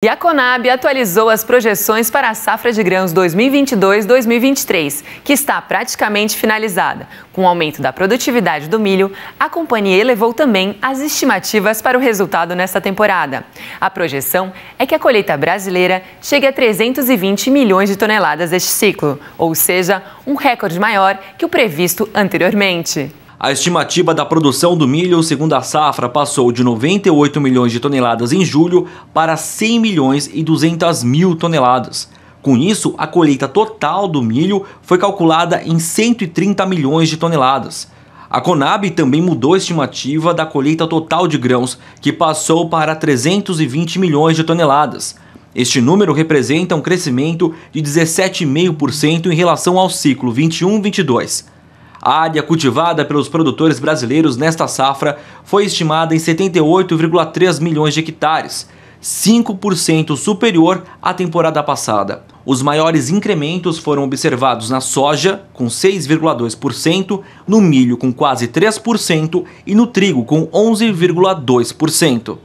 E a Conab atualizou as projeções para a safra de grãos 2022-2023, que está praticamente finalizada. Com o aumento da produtividade do milho, a companhia elevou também as estimativas para o resultado nesta temporada. A projeção é que a colheita brasileira chegue a 320 milhões de toneladas este ciclo, ou seja, um recorde maior que o previsto anteriormente. A estimativa da produção do milho segundo a safra passou de 98 milhões de toneladas em julho para 100 milhões e 200 mil toneladas. Com isso, a colheita total do milho foi calculada em 130 milhões de toneladas. A Conab também mudou a estimativa da colheita total de grãos, que passou para 320 milhões de toneladas. Este número representa um crescimento de 17,5% em relação ao ciclo 21-22. A área cultivada pelos produtores brasileiros nesta safra foi estimada em 78,3 milhões de hectares, 5% superior à temporada passada. Os maiores incrementos foram observados na soja, com 6,2%, no milho, com quase 3% e no trigo, com 11,2%.